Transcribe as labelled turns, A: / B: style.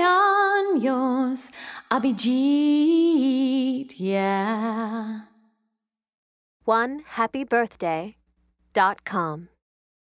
A: años abijit, yeah.
B: One happy birthday dot com.